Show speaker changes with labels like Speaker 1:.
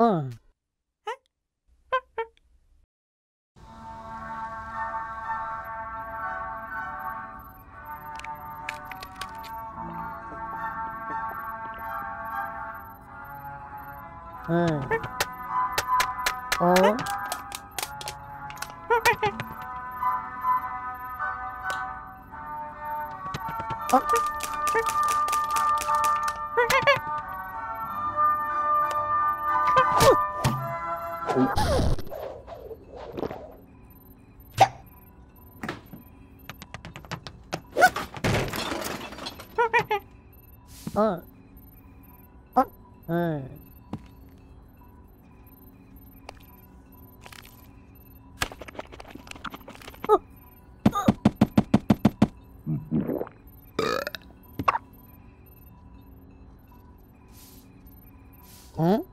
Speaker 1: 응. 응. 어? 어? 어? 어? 응. 응?